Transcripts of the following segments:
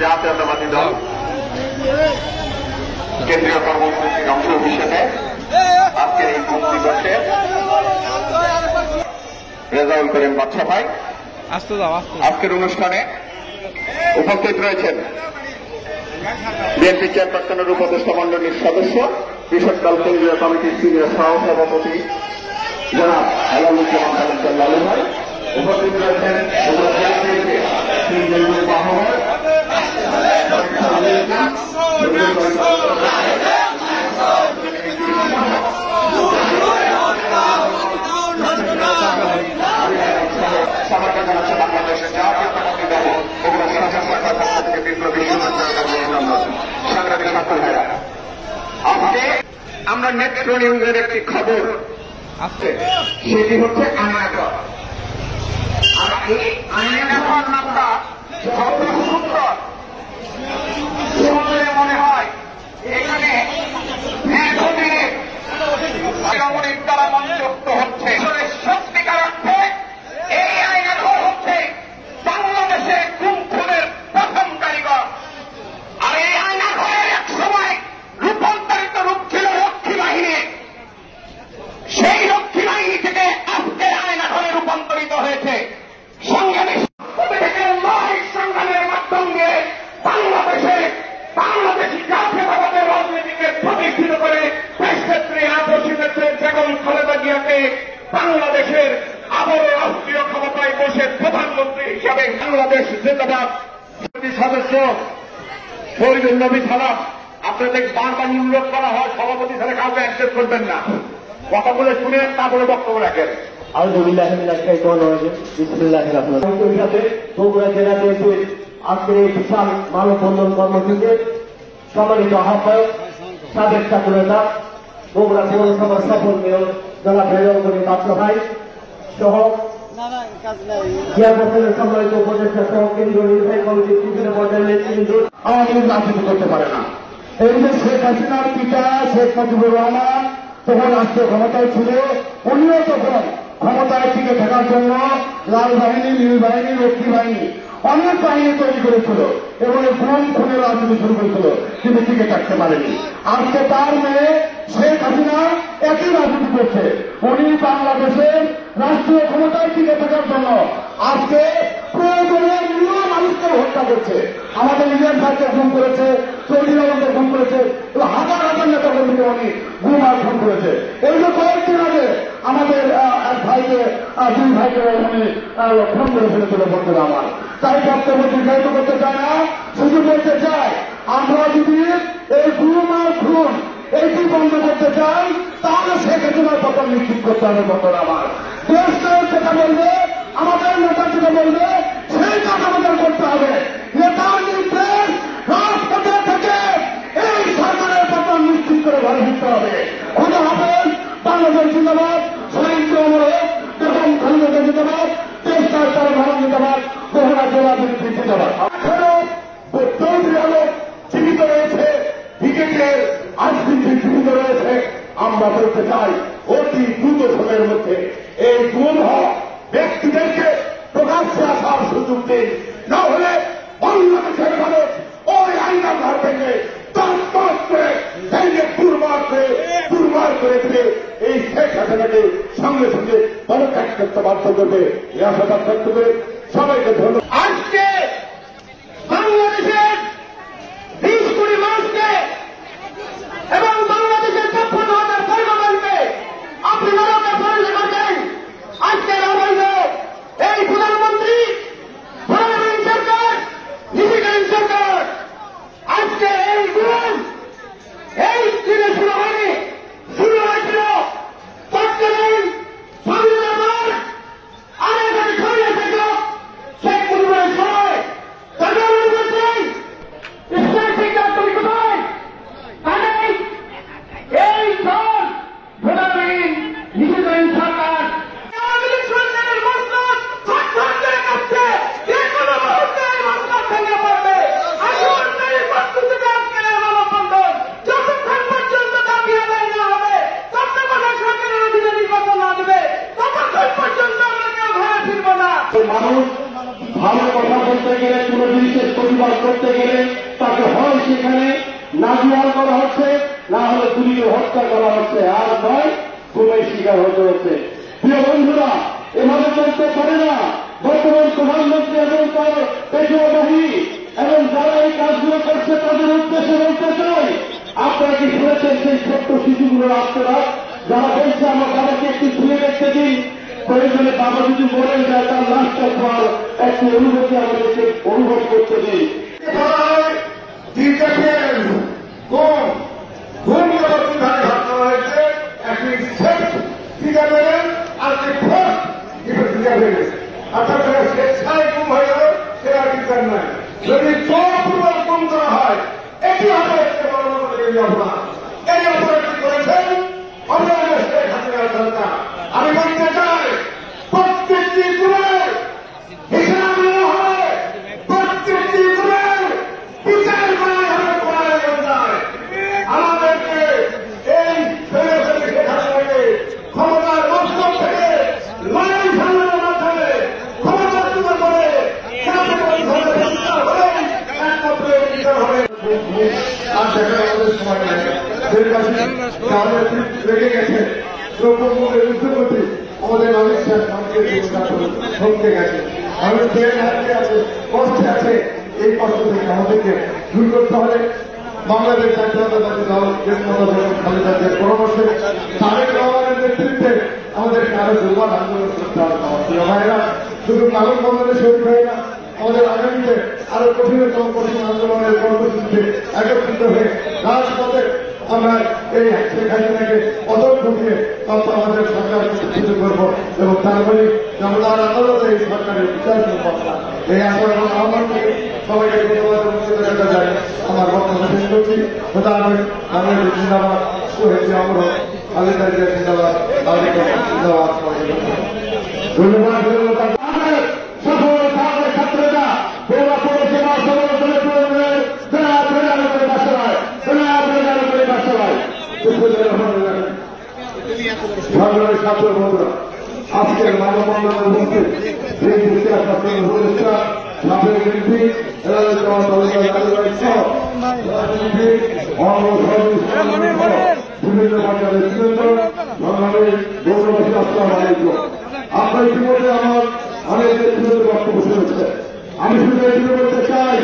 জাতীয়তাবাদী দল। কেন্দ্রীয় কর্মসূচির অংশ হিসেবে আজকের এই যোগ দিবসে রেজাউল করিম বাচ্চা ভাই আজকের অনুষ্ঠানে উপস্থিত রয়েছেন বিএনপি চেয়ারপারসনের উপদেষ্টা মন্ডলীর সদস্য কৃষক দল কেন্দ্রীয় কমিটির সিনিয়র সহসভাপতি জনাব আলামুজ্জামান তালুকদার লালু ভাই। উপস্থিত রয়েছেন আমরা নেত্র নিউজের একটি খবর আসতে সেটি হচ্ছে আয়নাঘর আর এই জিন্দাবাদ সদস্য ফরিদুল নবী সালাম আপনাদের বারবার অনুরোধ করা হয় সভাপতি স্যারে কাউকে অ্যাক্সেস করবেন না। কথা বলে শুনে তারপরে বক্তব্য রাখেন। বগুড়া জেলা বিএনপির আজকের এই বিশাল মানববন্ধন কর্মসূচিতে সম্মানিত আহ্বায়ক সাবেক ছাত্র নেতা বগুড়া পৌরসভার সফল মেয়র জেলা করি বাচ্চা ভাই সহ ক্ষমতায় ছিল, উনিও তখন ক্ষমতায় টিকে থাকার জন্য লাল বাহিনী, নীল বাহিনী, রক্ষী বাহিনী অনেক বাহিনী তৈরি করেছিল এবং খুন খুনের রাজনীতি শুরু করেছিল, কিন্তু টিকে থাকতে পারেনি। আজকে তার মেয়ে শেখ হাসিনা একই রাজনীতি করছে। উনি বাংলাদেশের রাষ্ট্রীয় ক্ষমতায় টিকে থাকার জন্য আজকে প্রয়োজনীয় নিরীহ মানুষকে হত্যা করছে। আমাদের ইন্ডিয়ান ভাইকে খুন করেছে সৌদি আরবকে খুন করেছে হাজার হাজার নেতা কর্মীকে উনি গুম খুন করেছে। এই যে কয়েকদিন আগে আমাদের এক ভাইকে দুই ভাইকে উনি আহ, খুন করে ফেলেছিল বন্ধুরা আমার। তাই বক্তব্য দীর্ঘায়িত করতে চায় না শুধু বলতে চাই আমরা যদি এই গুম আর খুন এইটি বন্ধ করতে চাই তাহলে শেখ হাসিনার পতন নিশ্চিত করতে হবে বন্ধুরা। করতে গেলে তাকে হয় সেখানে। নাজিয়াল করা হচ্ছে, না হলে গুলিকে হত্যা করা হচ্ছে। আর নয় গুমের শিকার হতে হচ্ছে। প্রিয় বন্ধুরা, এভাবে চলতে পারে না। বর্তমান প্রধানমন্ত্রী এবং তার পেটুয়া বাহিনী এবং যারা এই কাজগুলো করছে, তাদের উদ্দেশ্যে বলতে চাই, আপনারা কি শুনেছেন সেই ছোট্ট শিশুগুলোর আত্মরা যারা বলছে, আমার বাবাকে একটু ছুঁয়ে দেখতে দিন। প্রয়োজনে বাবা যদি বলেন যায় তার লাশটা খাওয়ার একটি অনুভূতি আমাদেরকে অনুভব করতে টিকা অর্থাৎ স্বেচ্ছায় যদি জোরপূর্বক গুম করা হয়, এটি হবে এই অপরাধটি করেছেন অন্যান্য শেখ হাসিনা সরকার আমি বলতে চাই প্রত্যেকটি গুণের হিসাব নেওয়া হবে প্রত্যেকটি গুণের বিচার করা হবে কোরআনের অনুযায়ী। আমাদেরকে এই ফেডারেশন শেখ হাসিনাকে ক্ষমতার মস্তক থেকে লড়াই সামলানোর মাধ্যমে ক্ষমতাচ্যুত করে জাতীয় পরিষদের বিচার হলেই একমাত্র এই বিচার হবে আর দেখা আমাদের সময় নেই শেখ হাসিনা তাদের রেগে গেছে দ্রব্যমূল্যের ঊর্ধ্বগতি আমাদের অনেক থমকে গেছে আমাদের যে রাজ্যে আছে কষ্টে আছে এই কষ্ট থেকে আমাদেরকে দূর করতে হবে বাংলাদেশ জাতীয়তাবাদী দল খালেদা জিয়ার পরামর্শে তারেক রহমানের নেতৃত্বে আমাদেরকে আরও দুর্বার আন্দোলন করতে হবে ভাইরা শুধু কাগজ বন্ধনের শরীর হয়ে না আমাদের আগামীতে আরও কঠিনতম কঠিন আন্দোলনের কর্মসূচিতে একত্রিত হয়ে রাজপথে আমরা এই শেখ পদক ঢুকিয়ে তত আমাদের সরকার প্রতিষ্ঠিত করব এবং তারপরে জনতার আদালতে এই সরকারের বিচার করব এই এবং আহ্বান থেকে সবাইকে ধন্যবাদ জানাই। আমার বক্তব্য শেষ করছি। খোদা আমি বাংলাদেশ জিন্দাবাদ। শহীদ অমর খালেদা জিয়া, জিন্দাবাদ। আলিকা জিন্দাবাদ। ধন্যবাদ। আজকের মানববন্ধনের মধ্যে এই ইতিমধ্যে আমার অনেক বক্তব্য শুনেছে। আমি শুধু এগুলো বলতে চাই,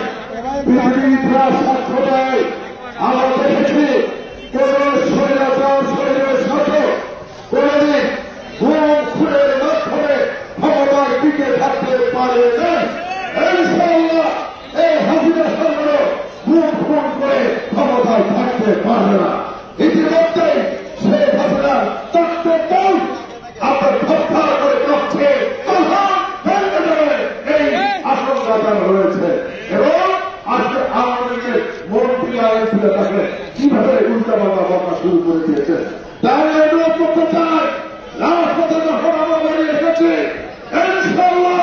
পৃথিবীর ইতিহাস সাক্ষ্য দেয় আমরা দেখেছি কোন স্বৈরাচার শরীরের সাথে কোনদিন ঘুম খুনের মাধ্যমে ক্ষমতার টিকে থাকতে পারে না ইনশাআল্লাহ এই হাজিরা সরকার ঘুম খুন করে ক্ষমতায় থাকতে পারবে না ইতিমধ্যেই শেখ হাসিনা তত্ত্ব দল আপনার হত্যা করে কাঁপছে তখন ভেঙে যাবে এই আশঙ্কা জানা রয়েছে এবং আজকে আমাদেরকে মন্ত্রী আইনগুলো তাকে কীভাবে উল্টা বাবা বকা শুরু করে দিয়েছে তাই অনুরোধ করতে চাই রাজপথে যখন আমরা বেরিয়ে এসেছি ইনশাল্লাহ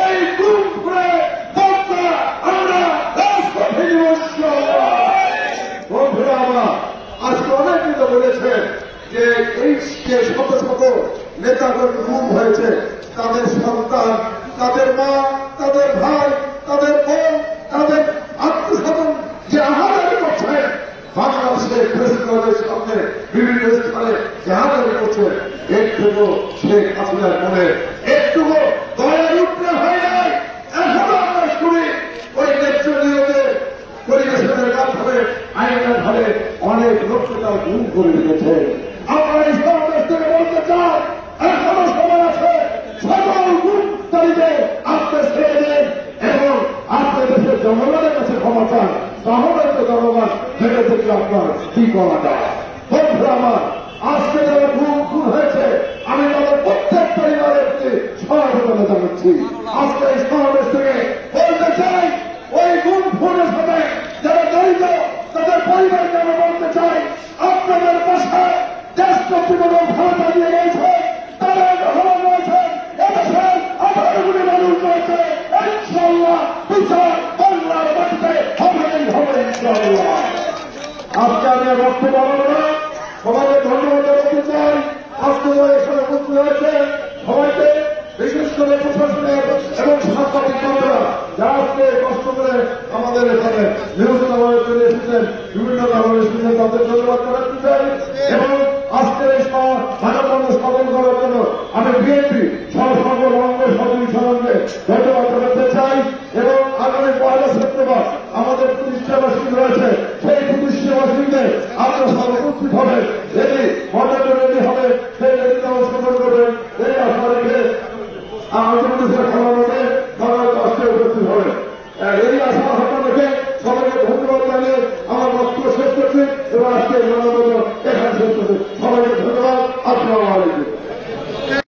এই গুম করে বক্তা আমরা রাজপথে বন্ধুরা আমার আজকে অনেক যে হয়েছে তাদের সন্তান, তাদের মা, তাদের ভাই, তাদের বোন, তাদের প্রেসিডেন্টের সামনে বিভিন্ন স্থানে যে আহাদারি করছেন একটুকু শেখ হাসিনার মনে একটুকু দয়া উঠতে হয় নাই এখনও আমরা শুনি ওই নেতৃত্বের পরিবেশনের মাধ্যমে আইনের ফলে অনেক লোককে তার গুম করে দিয়েছে আমরা এই সমাবেশ থেকে বলতে চাই এখনও সময় আছে সকল গুমকারীকে আপনি ছেড়ে দেন এবং আপনি দেশের জনগণের কাছে ক্ষমা চান তাহলে তো জনগণ ভেবে দেখলে আপনার, কি করা যায়? বন্ধুরা আমার, আজকে যারা গুম খুন হয়েছে। আমি তাদের প্রত্যেক পরিবারের প্রতি সহযোগিতা জানাচ্ছি। আজকে এই সমাবেশ থেকে বলতে চাই, ওই গুম খুনের সাথে যারা জড়িত, তাদের পরিবারকে আমি বলতে চাই, আপনাদের পাশে দেশ কর্তৃপক্ষ ক্ষমতা দিয়ে রয়েছে তারা গ্রহণ রয়েছে এদেশে আঠারো কোটি মানুষ রয়েছে ইনশাল্লাহ বিচার বাংলার মাটিতে হবেই হবে ইনশাল্লাহ আজকে আমি আর বক্তব্য সবাইকে ধন্যবাদ জানাতে চাই। আজকে এখানে উপস্থিত হয়েছে সবাইকে, বিশেষ করে প্রশাসনের এবং সাংবাদিক বন্ধুরা, যারা আজকে কষ্ট করে আমাদের এখানে নিরুৎসাহভাবে চলে এসেছেন, বিভিন্ন ধরনের এসেছেন তাদের ধন্যবাদ জানাতে চাই। এবং Rodas, ele, roda